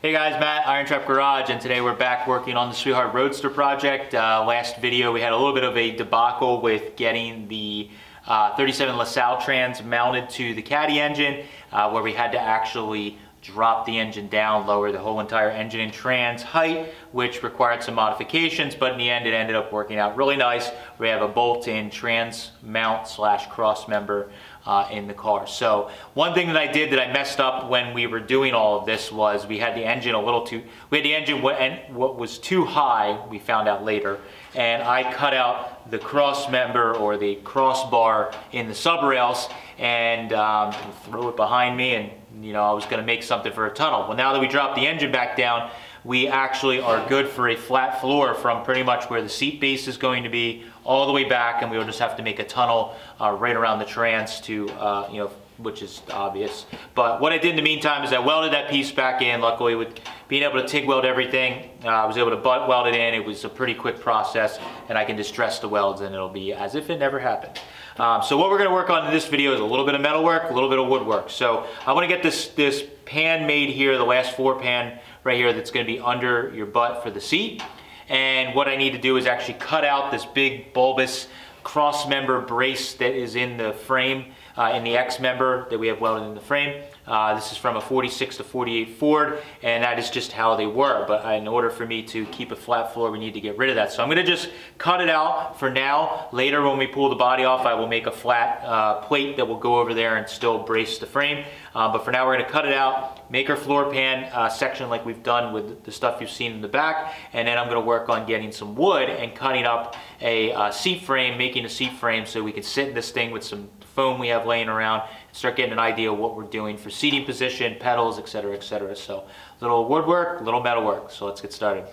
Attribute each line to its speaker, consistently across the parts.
Speaker 1: Hey guys, Matt, Iron Trap Garage, and today we're back working on the Sweetheart Roadster project. Uh, last video we had a little bit of a debacle with getting the uh, 37 LaSalle trans mounted to the Caddy engine, uh, where we had to actually drop the engine down, lower the whole entire engine and trans height, which required some modifications, but in the end it ended up working out really nice. We have a bolt-in trans mount slash cross member uh, in the car. So one thing that I did that I messed up when we were doing all of this was we had the engine a little too, we had the engine what what was too high, we found out later, and I cut out the cross member or the crossbar in the sub rails and um, threw it behind me and you know I was going to make something for a tunnel. Well now that we dropped the engine back down, we actually are good for a flat floor from pretty much where the seat base is going to be all the way back and we will just have to make a tunnel uh, right around the trans to, uh, you know, which is obvious. But what I did in the meantime is I welded that piece back in. Luckily with being able to TIG weld everything, uh, I was able to butt weld it in. It was a pretty quick process and I can distress the welds and it'll be as if it never happened. Um, so what we're gonna work on in this video is a little bit of metalwork, a little bit of woodwork. So I wanna get this, this pan made here, the last floor pan right here that's gonna be under your butt for the seat. And what I need to do is actually cut out this big bulbous cross member brace that is in the frame, uh, in the X member that we have welded in the frame. Uh, this is from a 46 to 48 Ford, and that is just how they were. But in order for me to keep a flat floor, we need to get rid of that. So I'm gonna just cut it out for now. Later, when we pull the body off, I will make a flat uh, plate that will go over there and still brace the frame. Uh, but for now, we're gonna cut it out, make our floor pan uh, section like we've done with the stuff you've seen in the back, and then I'm gonna work on getting some wood and cutting up a uh, seat frame, making a seat frame so we can sit in this thing with some foam we have laying around, start getting an idea of what we're doing for seating position, pedals, etc., etc. So little woodwork, little metal work. So let's get started.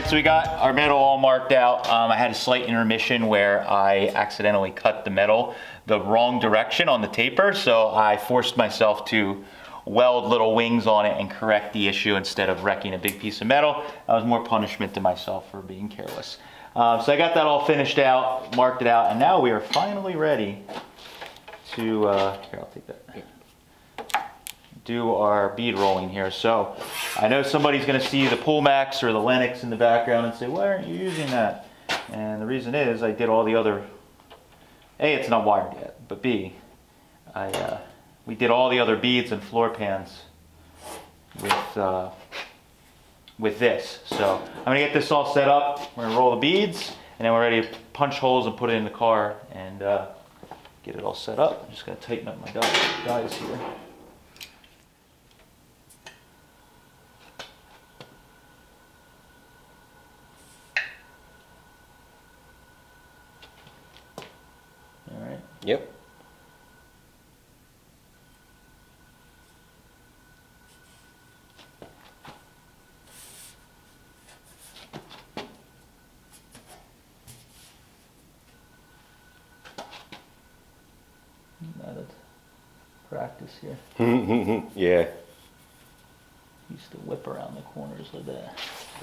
Speaker 1: Right, so we got our metal all marked out. Um, I had a slight intermission where I accidentally cut the metal the wrong direction on the taper, so I forced myself to weld little wings on it and correct the issue instead of wrecking a big piece of metal. That was more punishment to myself for being careless. Um, so I got that all finished out, marked it out, and now we are finally ready to, uh, here, I'll take that do our bead rolling here. So I know somebody's gonna see the Pullmax or the Lennox in the background and say, why aren't you using that? And the reason is I did all the other, A, it's not wired yet, but B, I, uh, we did all the other beads and floor pans with, uh, with this. So I'm gonna get this all set up. We're gonna roll the beads and then we're ready to punch holes and put it in the car and uh, get it all set up. I'm just gonna tighten up my guys here.
Speaker 2: Yep.
Speaker 1: Not a practice here.
Speaker 2: yeah.
Speaker 1: Used to whip around the corners like that.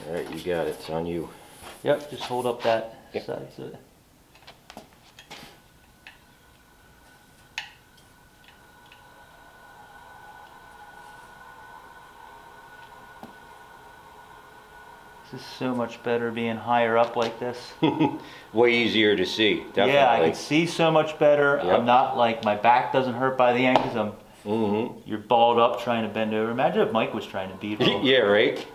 Speaker 2: All right, you got it. It's on you.
Speaker 1: Yep, just hold up that
Speaker 2: Yep.
Speaker 1: side so This is so much better being higher up like this.
Speaker 2: Way easier to see. Definitely.
Speaker 1: Yeah, I can see so much better.
Speaker 2: Yep.
Speaker 1: I'm not like my back doesn't hurt by the end because I'm
Speaker 2: Mm-hmm.
Speaker 1: you're balled up trying to bend over. Imagine if Mike was trying to bead roll.
Speaker 2: yeah, right.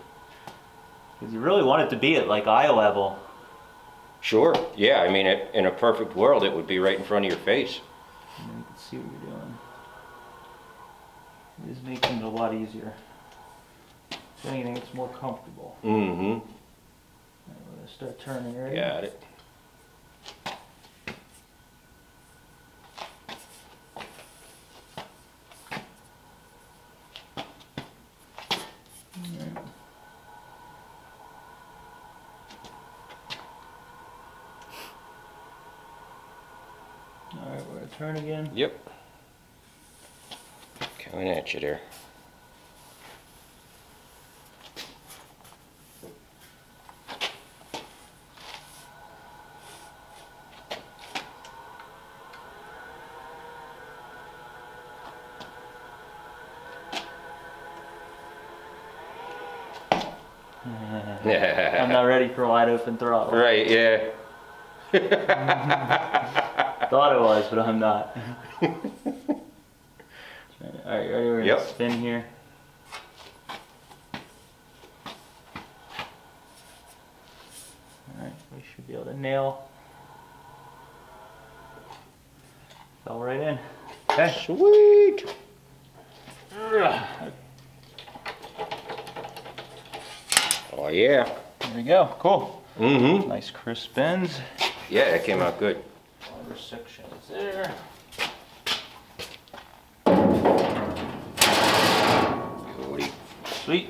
Speaker 1: Because you really want it to be at like eye level.
Speaker 2: Sure. Yeah, I mean, it, in a perfect world, it would be right in front of your face.
Speaker 1: And you can see what you're doing. It is making it a lot easier. If anything, it's more comfortable.
Speaker 2: Mm-hmm.
Speaker 1: Alright, we're gonna start turning right.
Speaker 2: Got it.
Speaker 1: Alright, we're gonna turn again.
Speaker 2: Yep. Coming at you there.
Speaker 1: I'm not ready for wide open throttle.
Speaker 2: right, yeah.
Speaker 1: Thought it was, but I'm not. Alright, ready? We're gonna
Speaker 2: Yep.
Speaker 1: spin here. Alright, we should be able to nail. Fell right in. Okay.
Speaker 2: Sweet. Oh, yeah.
Speaker 1: There we go. Cool.
Speaker 2: Mm-hmm.
Speaker 1: Nice crisp bends.
Speaker 2: Yeah, it came out good.
Speaker 1: Other section is there.
Speaker 2: Cody.
Speaker 1: Sweet.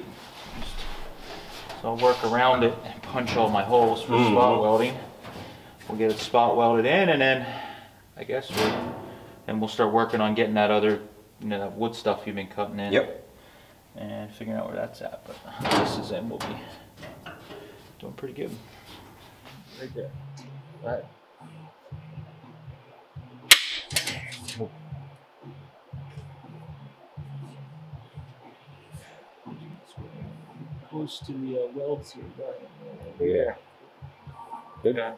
Speaker 1: So I'll work around it and punch all my holes for spot
Speaker 2: Mhm.
Speaker 1: welding. We'll get it spot welded in and then I guess we'll, and we'll start working on getting that other, you know, that wood stuff you've been cutting in.
Speaker 2: Yep.
Speaker 1: And figuring out where that's at, but this is in, we'll be doing pretty good. Right there. Right. Close to the uh, welds here, but.
Speaker 2: Yeah. Good.
Speaker 1: Okay.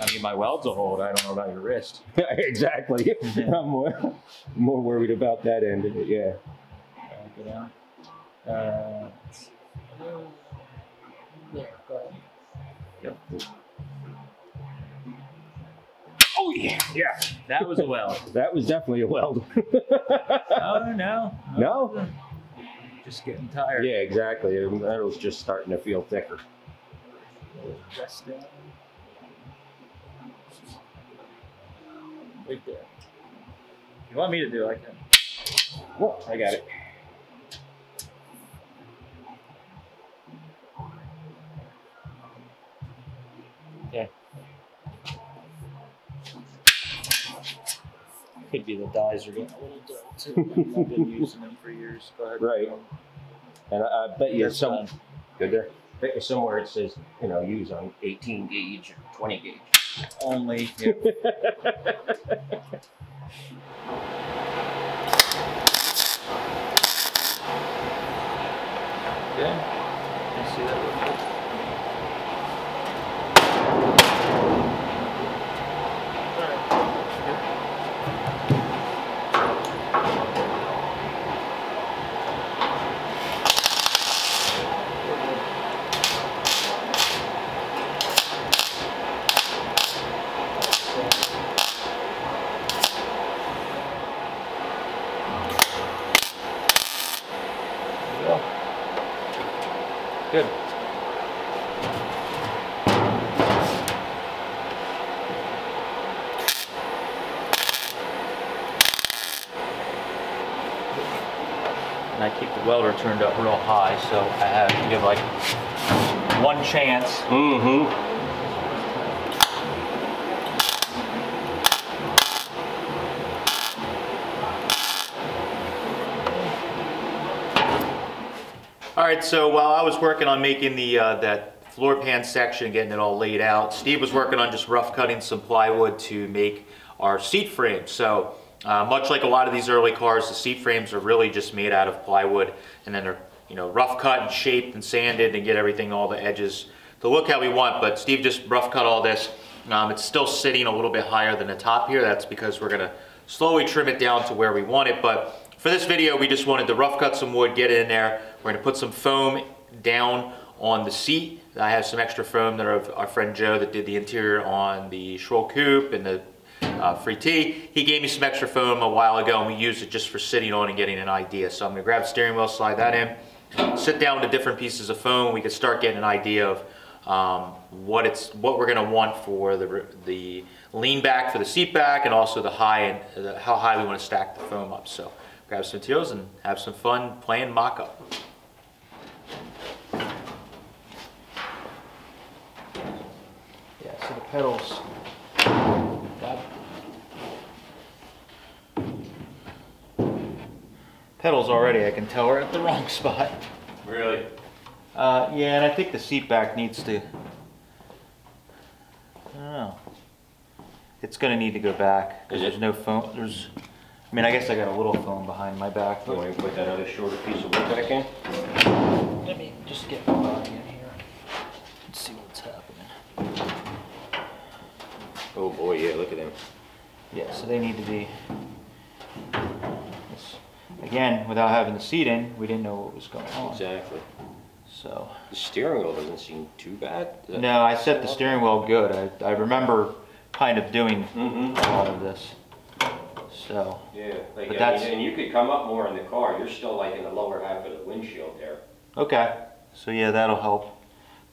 Speaker 1: I mean, my welds will hold. I don't know about your wrist.
Speaker 2: exactly. I'm more, more worried about that end of it, yeah.
Speaker 1: Uh, go down. There, go ahead. Yep.
Speaker 2: Oh, yeah. Yeah.
Speaker 1: That was a weld.
Speaker 2: That was definitely a weld.
Speaker 1: oh no.
Speaker 2: Oh, no?
Speaker 1: Just getting tired.
Speaker 2: yeah, exactly. The metal's just starting to feel thicker.
Speaker 1: Rest down. Right there. If you want me to do, it, I can.
Speaker 2: Whoa, I got it.
Speaker 1: Could be the dies are getting a little dull too. I've been using them for years, but
Speaker 2: Right. Um, and I, I bet you some,
Speaker 1: fine.
Speaker 2: good there? Bet you somewhere it says, you know, use on eighteen gauge or twenty gauge.
Speaker 1: only. Yeah. Okay. I see that welder turned up real high, so I have to give like one chance.
Speaker 2: Mm-hmm.
Speaker 1: All right, so while I was working on making the uh, that floor pan section, getting it all laid out, Steve was working on just rough cutting some plywood to make our seat frame. So uh, much like a lot of these early cars, the seat frames are really just made out of plywood, and then they're you know rough cut and shaped and sanded and get everything all the edges to look how we want. But Steve just rough cut all this. Um, it's still sitting a little bit higher than the top here. That's because we're gonna slowly trim it down to where we want it. But for this video, we just wanted to rough cut some wood, get it in there. We're gonna put some foam down on the seat. I have some extra foam that are our friend Joe that did the interior on the Schroll Coupe and the uh, Free tea. He gave me some extra foam a while ago and we used it just for sitting on and getting an idea. So I'm gonna grab the steering wheel, slide that in, sit down the different pieces of foam. We can start getting an idea of um, what it's what we're gonna want for the the lean back for the seat back and also the high and the, how high we want to stack the foam up. So grab some materials and have some fun playing mock-up. Yeah, so the pedals. Pedals already, I can tell we're at the wrong spot.
Speaker 2: Really?
Speaker 1: Uh, yeah, and I think the seat back needs to. I don't know. It's gonna need to go back because there's no foam. There's. I mean, I guess I got a little foam behind my back,
Speaker 2: You
Speaker 1: but
Speaker 2: want me to put that other shorter piece of wood back in?
Speaker 1: let me just get my body in here and see what's happening.
Speaker 2: Oh boy, yeah, look at them.
Speaker 1: Yeah, so they need to be. Again, without having the seat in, we didn't know what was going on.
Speaker 2: Exactly.
Speaker 1: So.
Speaker 2: The steering wheel doesn't seem too bad.
Speaker 1: No, I set the steering wheel good. I, I remember kind of doing
Speaker 2: Mhm.
Speaker 1: a lot of this. So,
Speaker 2: Yeah, like,
Speaker 1: But that's-
Speaker 2: mean, and you could come up more in the car, you're still like in the lower half of the windshield there.
Speaker 1: okay. So yeah, that'll help.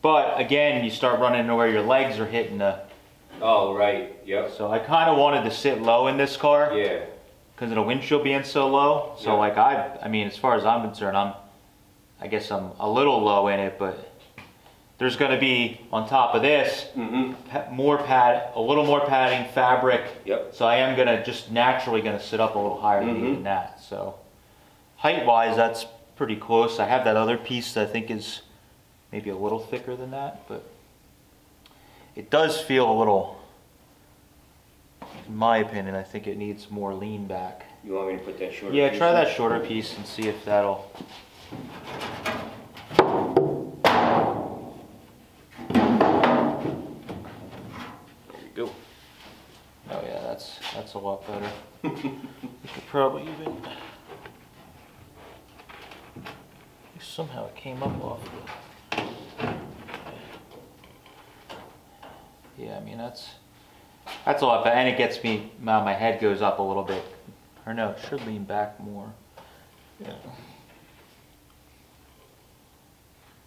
Speaker 1: But again, you start running to where your legs are hitting the,
Speaker 2: Oh, right, yep,
Speaker 1: so I kind of wanted to sit low in this car
Speaker 2: yeah,
Speaker 1: because of the windshield being so low. So
Speaker 2: Yeah.
Speaker 1: like I, I mean, as far as I'm concerned, I'm, I guess I'm a little low in it, but there's gonna be on top of this,
Speaker 2: mm-hmm,
Speaker 1: pa- more pad, a little more padding, fabric,
Speaker 2: yep,
Speaker 1: So I am gonna just naturally gonna sit up a little higher than
Speaker 2: Mhm.
Speaker 1: even that. So height wise, that's pretty close. I have that other piece that I think is maybe a little thicker than that, but it does feel a little. In my opinion, I think it needs more lean back.
Speaker 2: you want me to put that shorter?
Speaker 1: Yeah, try that shorter piece and see if that'll.
Speaker 2: There you go.
Speaker 1: Oh yeah, that's that's a lot better. we could probably even. Somehow it came up off the. Yeah, I mean that's that's a lot and it gets me. My, my head goes up a little bit, or no, it should lean back more. Yeah.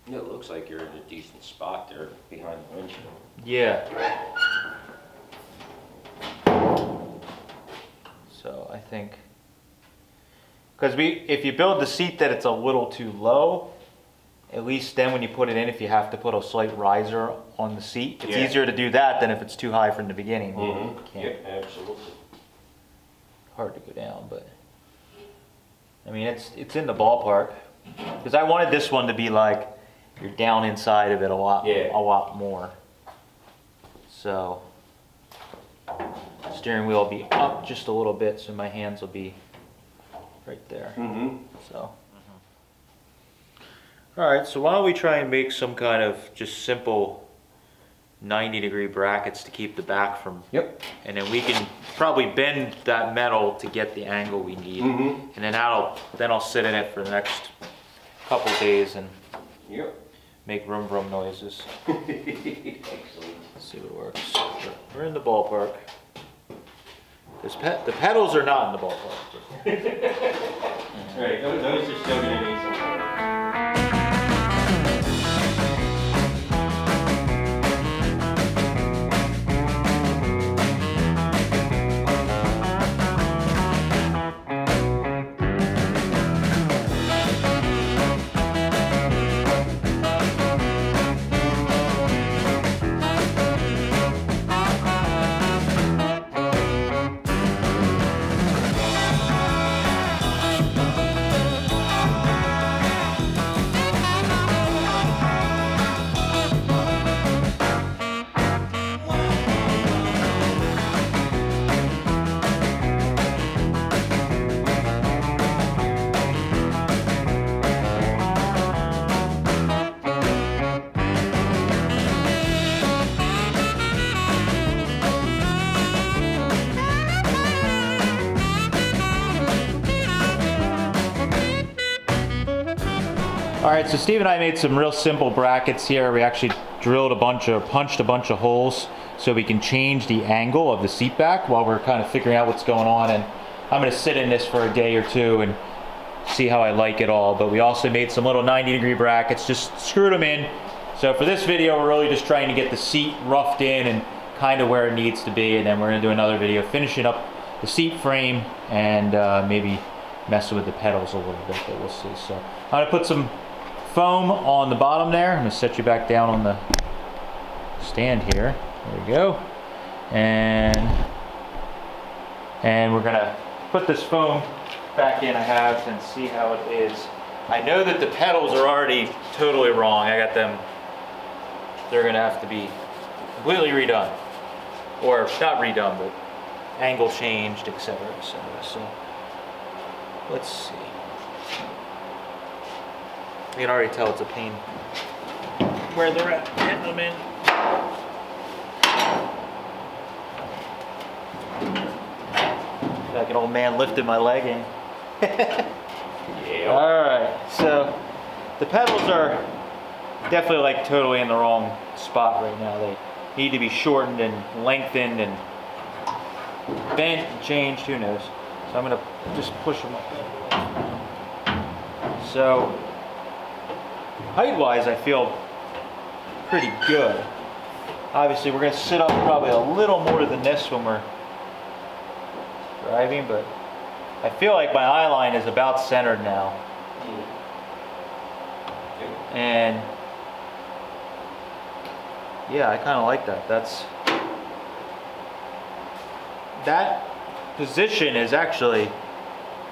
Speaker 2: Yeah, it looks like you're in a decent spot there behind the windshield.
Speaker 1: Yeah. So I think, because we, if you build the seat that it's a little too low, at least then when you put it in, if you have to put a slight riser on the seat, it's
Speaker 2: Yeah.
Speaker 1: easier to do that than if it's too high from the beginning.
Speaker 2: Mm-hmm,
Speaker 1: can't.
Speaker 2: yeah, absolutely.
Speaker 1: hard to go down, but I mean it's it's in the ballpark because I wanted this one to be like you're down inside of it a lot
Speaker 2: Yeah.
Speaker 1: a lot more. So steering wheel will be up just a little bit, so my hands will be right there.
Speaker 2: Mm-hmm.
Speaker 1: So. All right, so why don't we try and make some kind of just simple 90 degree brackets to keep the back from,
Speaker 2: Yep.
Speaker 1: and then we can probably bend that metal to get the angle we need.
Speaker 2: Mm-hmm.
Speaker 1: And then that'll, then I'll sit in it for the next couple days and
Speaker 2: Yep.
Speaker 1: make vroom vroom noises. See what works. We're- We're in the ballpark. This pe- the pedals are not in the ballpark.
Speaker 2: Right, those, those are still gonna need some
Speaker 1: right, so Steve and I made some real simple brackets here. We actually drilled a bunch of, punched a bunch of holes so we can change the angle of the seat back while we're kind of figuring out what's going on. And I'm gonna sit in this for a day or two and see how I like it all. But we also made some little 90 degree brackets, just screwed them in. So for this video, we're really just trying to get the seat roughed in and kind of where it needs to be. And then we're gonna do another video finishing up the seat frame and uh, maybe messing with the pedals a little bit, but we'll see. So I'm gonna put some foam on the bottom there. I'm gonna set you back down on the stand here. There we go. And and we're gonna put this foam back in I have and see how it is. I know that the pedals are already totally wrong. I got them, they're gonna have to be completely redone. Or not redone, but angle changed, etc. etc. So let's see. You can already tell it's a pain where they're at, getting them in. Like an old man lifting my leg in.
Speaker 2: Yeah.
Speaker 1: All right, so the pedals are definitely like totally in the wrong spot right now. They need to be shortened and lengthened and bent and changed, who knows. So I'm gonna just push them up. So height-wise, I feel pretty good. Obviously, we're gonna sit up probably a little more than this when we're driving, but I feel like my eye line is about centered now. And yeah, I kind of like that. That's that position is actually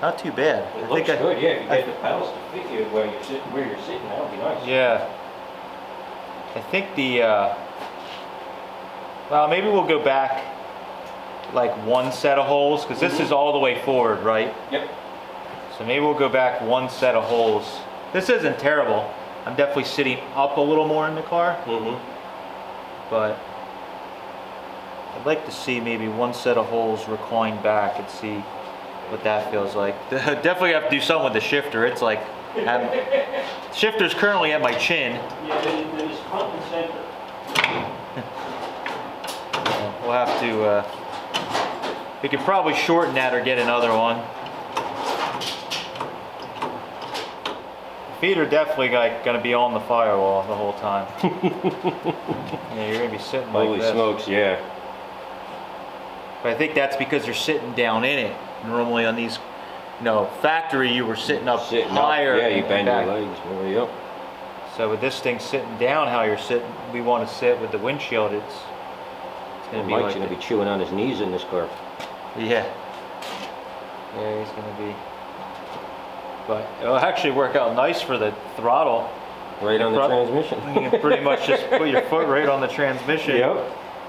Speaker 1: not too bad.
Speaker 2: It
Speaker 1: I
Speaker 2: looks
Speaker 1: think I-
Speaker 2: good, yeah, if you
Speaker 1: I-
Speaker 2: get the pedals to fit you where you're sitting, where you're sitting, that would be nice.
Speaker 1: Yeah. I think the, uh, well, maybe we'll go back like one set of holes, because this is all the way forward, right?
Speaker 2: Yep.
Speaker 1: So maybe we'll go back one set of holes. This isn't terrible. I'm definitely sitting up a little more in the car,
Speaker 2: Mm-hmm.
Speaker 1: but I'd like to see maybe one set of holes reclined back and see what that feels like. definitely have to do something with the shifter. It's like, at, shifter's currently at my chin.
Speaker 2: Yeah, it it is front and center.
Speaker 1: We'll have to, uh, we could probably shorten that or get another one. Feet are definitely like gonna be on the firewall the whole time. yeah, you're gonna be sitting like this.
Speaker 2: Holy smokes, yeah.
Speaker 1: But I think that's because you're sitting down in it. Normally on these, you know, factory you were sitting up
Speaker 2: Sitting up,
Speaker 1: higher.
Speaker 2: yeah, you bend your legs, well, yep.
Speaker 1: So with this thing sitting down, how you're sitting, we want to sit with the windshield. It's, it's gonna be
Speaker 2: Mike's
Speaker 1: like
Speaker 2: gonna be chewing on his knees in this car.
Speaker 1: Yeah. Yeah, he's gonna be. But it'll actually work out nice for the throttle.
Speaker 2: Right on the transmission.
Speaker 1: You can pretty much just put your foot right on the transmission.
Speaker 2: Yep.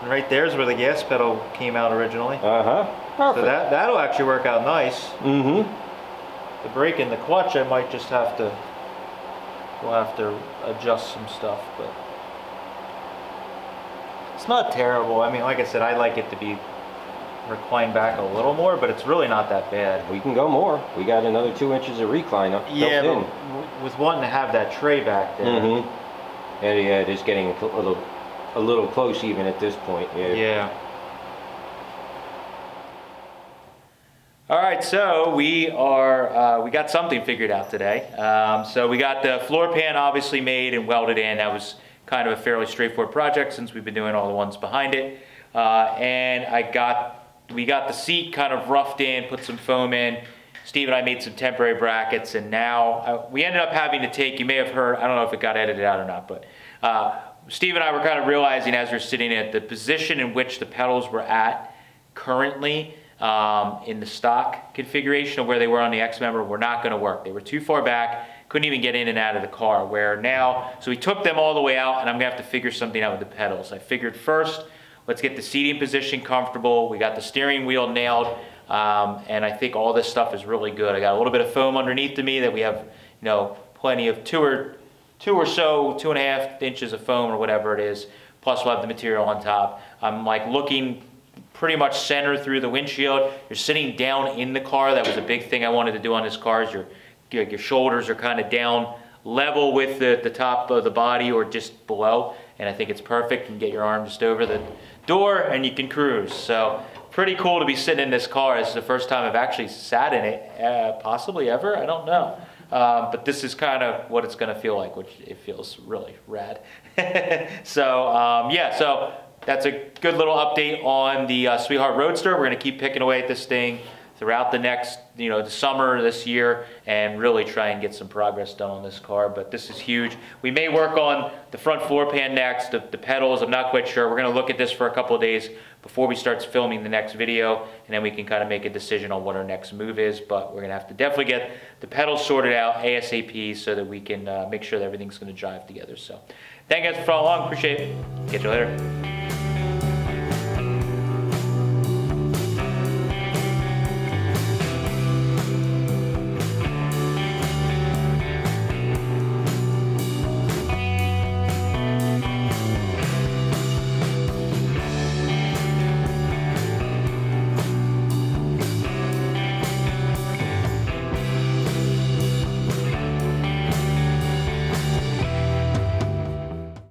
Speaker 1: And right there's where the gas pedal came out originally.
Speaker 2: Uh-huh.
Speaker 1: So that, that'll actually work out nice.
Speaker 2: Mm-hmm.
Speaker 1: The brake and the clutch, I might just have to, we'll have to adjust some stuff, but it's not terrible. I mean, like I said, I like it to be reclined back a little more, but it's really not that bad.
Speaker 2: We can go more. We got another two inches of recline up
Speaker 1: Yeah,
Speaker 2: built
Speaker 1: but w- with wanting to have that tray back there.
Speaker 2: Mm-hmm. Yeah, yeah, it is getting a little, a little close even at this point. Yeah.
Speaker 1: Yeah. All right, so we are, uh, we got something figured out today. Um, so we got the floor pan obviously made and welded in. That was kind of a fairly straightforward project since we've been doing all the ones behind it. Uh, and I got, we got the seat kind of roughed in, put some foam in. Steve and I made some temporary brackets and now uh, we ended up having to take, you may have heard, I don't know if it got edited out or not, but uh, Steve and I were kind of realizing as we're sitting at the position in which the pedals were at currently um, in the stock configuration of where they were on the X member were not going to work. They were too far back, couldn't even get in and out of the car. Where now, so we took them all the way out, and I'm going to have to figure something out with the pedals. I figured first, let's get the seating position comfortable. We got the steering wheel nailed, um, and I think all this stuff is really good. I got a little bit of foam underneath to me that we have, you know, plenty of two or two or so, two and a half inches of foam or whatever it is. Plus we'll have the material on top. I'm like looking pretty much center through the windshield. You're sitting down in the car. That was a big thing I wanted to do on this car is your, your, shoulders are kind of down level with the, the top of the body or just below. And I think it's perfect. You can get your arm just over the door and you can cruise. So pretty cool to be sitting in this car. This is the first time I've actually sat in it, uh, possibly ever. I don't know. Um, but this is kind of what it's going to feel like, which it feels really rad. so um, yeah, so that's a good little update on the uh, Sweetheart Roadster. We're going to keep picking away at this thing throughout the next, you know, the summer this year and really try and get some progress done on this car. But this is huge. We may work on the front floor pan next, the, the pedals. I'm not quite sure. We're going to look at this for a couple of days before we start filming the next video, and then we can kind of make a decision on what our next move is. But we're going to have to definitely get the pedals sorted out ASAP so that we can uh, make sure that everything's going to jive together. So thank you guys for following along. Appreciate it. Catch you later.